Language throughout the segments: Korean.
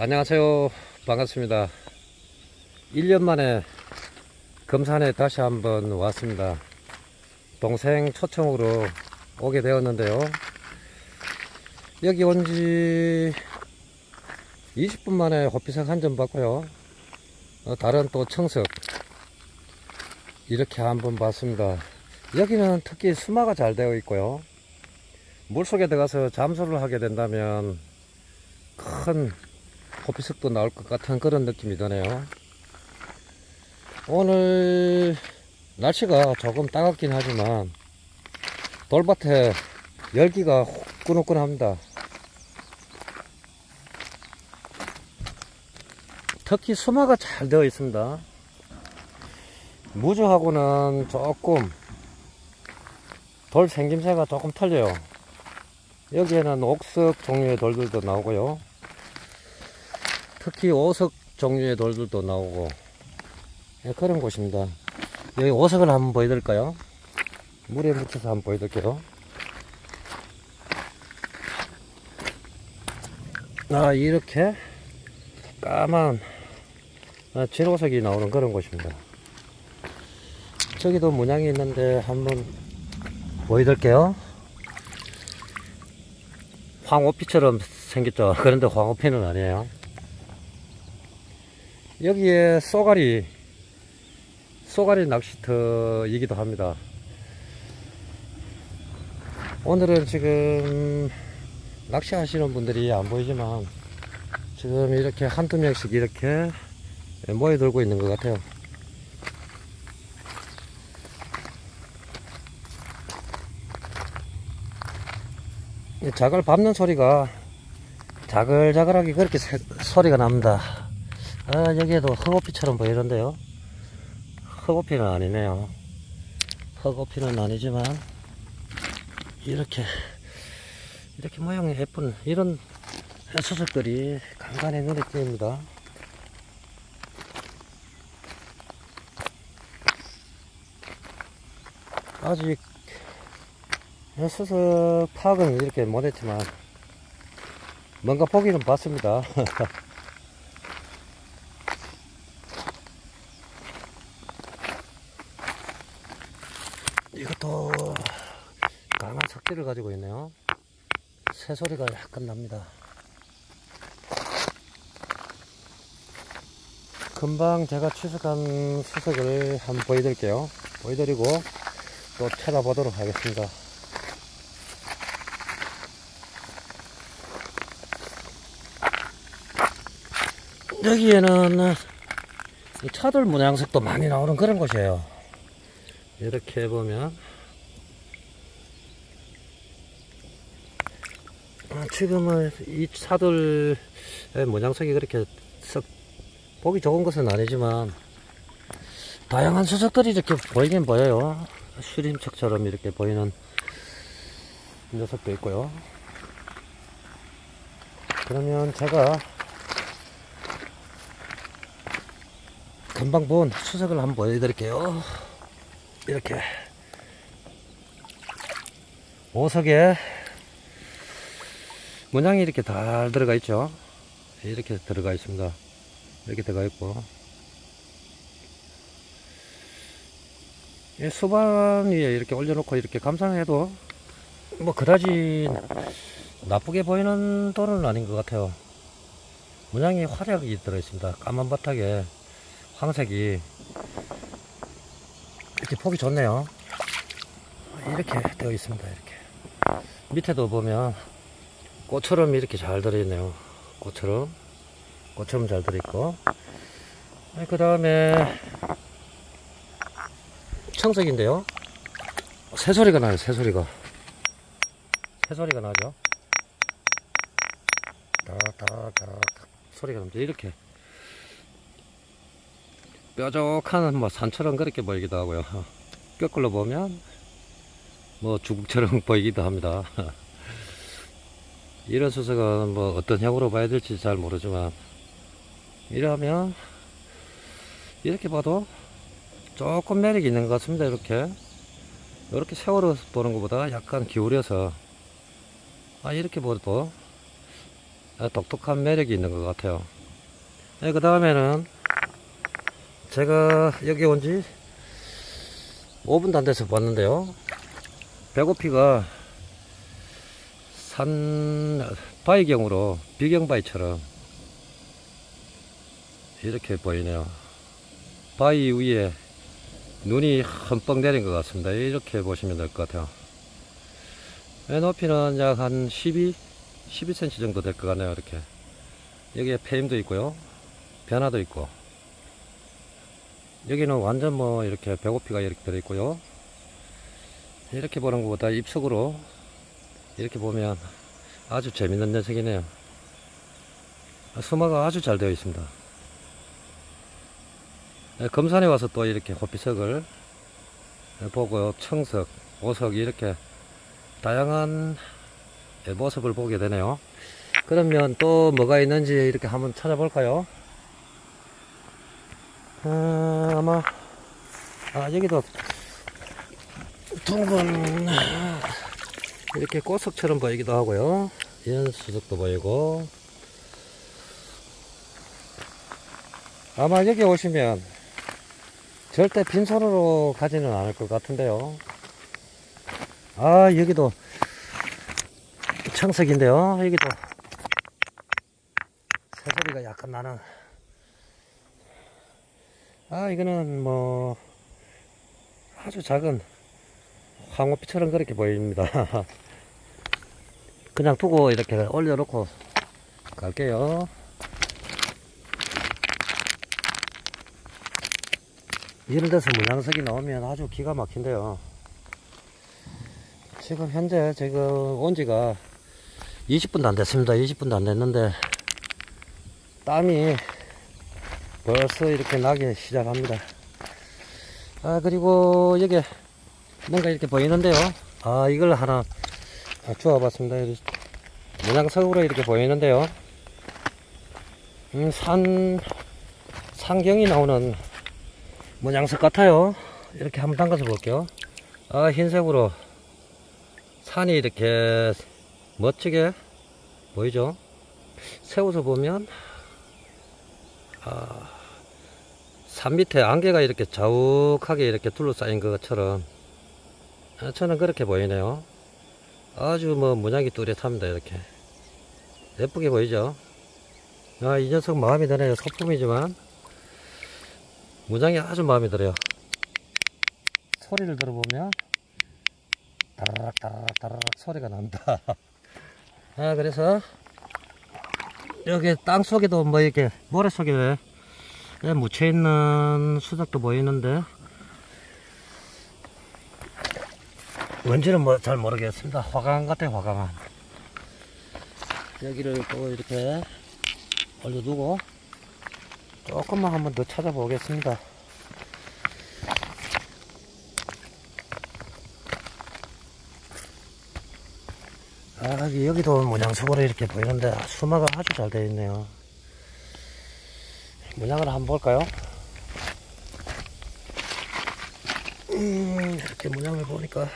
안녕하세요. 반갑습니다. 1년 만에 금산에 다시 한번 왔습니다. 동생 초청으로 오게 되었는데요. 여기 온 지 20분 만에 호피석 한점 봤고요. 어, 다른 또 청석 이렇게 한번 봤습니다. 여기는 특히 수마가 잘 되어 있고요. 물속에 들어가서 잠수를 하게 된다면 큰 호피석도 나올 것 같은 그런 느낌이 드네요. 오늘 날씨가 조금 따갑긴 하지만 돌밭에 열기가 후끈후끈합니다. 특히 수마가 잘 되어 있습니다. 무주하고는 조금 돌 생김새가 조금 틀려요. 여기에는 옥석 종류의 돌들도 나오고요. 특히 오석 종류의 돌들도 나오고 예, 그런 곳입니다. 여기 오석을 한번 보여드릴까요? 물에 묻혀서 한번 보여드릴게요. 아 이렇게 까만 아, 진오석이 나오는 그런 곳입니다. 저기도 문양이 있는데 한번 보여드릴게요. 황호피처럼 생겼죠. 그런데 황호피는 아니에요. 여기에 쏘가리, 쏘가리 낚시터이기도 합니다. 오늘은 지금 낚시하시는 분들이 안 보이지만 지금 이렇게 한두 명씩 이렇게 모여들고 있는 것 같아요. 자갈 밟는 소리가 자글자글하게 그렇게 세, 소리가 납니다. 아, 여기에도 흑오피처럼 보이는데요. 흑오피는 아니네요. 흑오피는 아니지만 이렇게 이렇게 모양이 예쁜 이런 수석들이 간간히 눈에 띕니다. 아직 수석 파악은 이렇게 못했지만 뭔가 보기는 봤습니다. 이것도 강한 석기를 가지고 있네요. 새소리가 약간 납니다. 금방 제가 취석한 수석을 한번 보여드릴게요. 보여드리고 또 찾아보도록 하겠습니다. 여기에는 차돌 문양석도 많이 나오는 그런 곳이에요. 이렇게 보면 아, 지금은 이 차돌의 문양석이 그렇게 썩 보기 좋은 것은 아니지만 다양한 수석들이 이렇게 보이긴 보여요. 슈림척처럼 이렇게 보이는 녀석도 있고요. 그러면 제가 금방 본 수석을 한번 보여드릴게요. 이렇게 보석에 문양이 이렇게 잘 들어가 있죠. 이렇게 들어가 있습니다. 이렇게 들어가 있고 수반 위에 이렇게 올려놓고 이렇게 감상해도 뭐 그다지 나쁘게 보이는 돌은 아닌 것 같아요. 문양이 화려하게 들어있습니다. 까만 바닥에 황색이 이렇게 폭이 좋네요. 이렇게 되어 있습니다. 이렇게 밑에도 보면 꽃처럼 이렇게 잘 들어있네요. 꽃처럼 꽃처럼 잘 들어있고 그 다음에 청석인데요. 새소리가 나요. 새소리가 새소리가 나죠. 다다다 소리가 납니다. 이렇게 뾰족한 뭐 산처럼 그렇게 보이기도 하고요. 거꾸로 보면 뭐 주국처럼 보이기도 합니다. 이런 수석은 뭐 어떤 형으로 봐야 될지 잘 모르지만 이러면 이렇게 봐도 조금 매력이 있는 것 같습니다. 이렇게 이렇게 세월호 보는 것보다 약간 기울여서 아 이렇게 아, 독특한 매력이 있는 것 같아요. 그 다음에는 제가 여기 온 지 5분도 안 돼서 봤는데요. 배고피가 산 바위경으로 비경바위처럼 이렇게 보이네요. 바위 위에 눈이 흠뻑 내린 것 같습니다. 이렇게 보시면 될 것 같아요. 높이는 약 한 12, 12cm 정도 될 것 같네요. 이렇게. 여기에 페임도 있고요. 변화도 있고. 여기는 완전 뭐 이렇게 배고피가 이렇게 들어있고요. 이렇게 보는 것보다 입속으로 이렇게 보면 아주 재밌는 녀석이네요. 수마가 아주 잘 되어 있습니다. 네, 검산에 와서 또 이렇게 호피석을 보고 청석, 오석 이렇게 다양한 모습을 보게 되네요. 그러면 또 뭐가 있는지 이렇게 한번 찾아볼까요? 아, 아마 아 여기도 둥근 이렇게 꽃석처럼 보이기도 하고요. 연수석도 보이고 아마 여기 오시면 절대 빈손으로 가지는 않을 것 같은데요. 아 여기도 청석인데요. 여기도 새소리가 약간 나는 아 이거는 뭐 아주 작은 황호피처럼 그렇게 보입니다. 그냥 두고 이렇게 올려놓고 갈게요. 이런 데서 물량석이 나오면 아주 기가 막힌데요. 지금 현재 지금 온 지가 20분도 안 됐습니다. 20분도 안 됐는데 땀이 벌써 이렇게 나기 시작합니다. 아, 그리고 여기 뭔가 이렇게 보이는데요. 아, 이걸 하나 주워 봤습니다. 모양석으로 이렇게 보이는데요. 음, 산, 상경이 나오는 모양석 같아요. 이렇게 한번 담가서 볼게요. 아, 흰색으로 산이 이렇게 멋지게 보이죠? 세워서 보면, 아, 산 밑에 안개가 이렇게 자욱하게 이렇게 둘러싸인 것처럼 아, 저는 그렇게 보이네요. 아주 뭐 문양이 뚜렷합니다. 이렇게 예쁘게 보이죠. 아, 이 녀석 마음에 드네요. 소품이지만 문양이 아주 마음에 들어요. 소리를 들어보면 다라락 다라락 다라락 소리가 납니다. 아, 그래서 여기 땅 속에도 뭐 이렇게 모래 속에 예, 묻혀있는 수작도 보이는데. 뭔지는 뭐 잘 모르겠습니다. 화강 같아요 화강암 여기를 또 이렇게 올려두고 조금만 한번 더 찾아보겠습니다. 아 여기도 모양석으로 이렇게 보이는데 수마가 아주 잘 되어 있네요 문양을 한번 볼까요? 음, 이렇게 문양을 보니까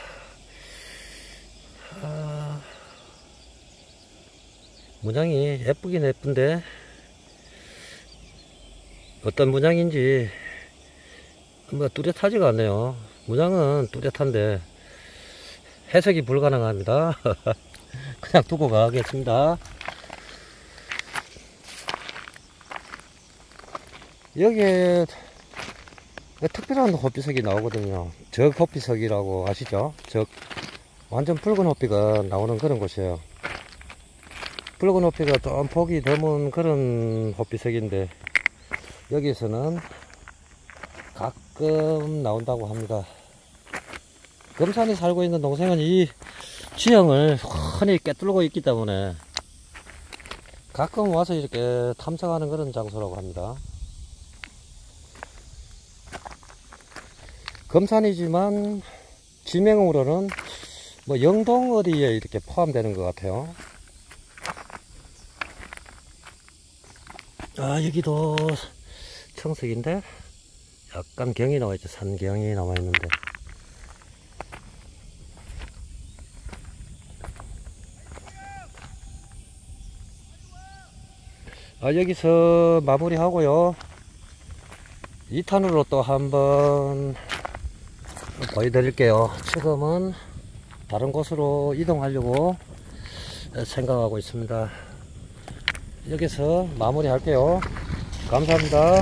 아, 문양이 예쁘긴 예쁜데 어떤 문양인지 뭐 뚜렷하지가 않네요. 문양은 뚜렷한데 해석이 불가능합니다. 그냥 두고 가겠습니다 여기에 특별한 호피석이 나오거든요. 적 호피석이라고 아시죠? 적 완전 붉은 호피가 나오는 그런 곳이에요. 붉은 호피가 좀 보기 드문 그런 호피석인데 여기서는 가끔 나온다고 합니다. 금산에 살고 있는 동생은 이 지형을 흔히 꿰뚫고 있기 때문에 가끔 와서 이렇게 탐색하는 그런 장소라고 합니다. 금산이지만 지명으로는 뭐 영동 어디에 이렇게 포함되는 것 같아요. 아 여기도 청색인데 약간 경이 나와 있죠. 산경이 나와 있는데. 아, 여기서 마무리하고요. 2탄으로 또 한번 보여드릴게요. 지금은 다른 곳으로 이동하려고 생각하고 있습니다. 여기서 마무리 할게요. 감사합니다.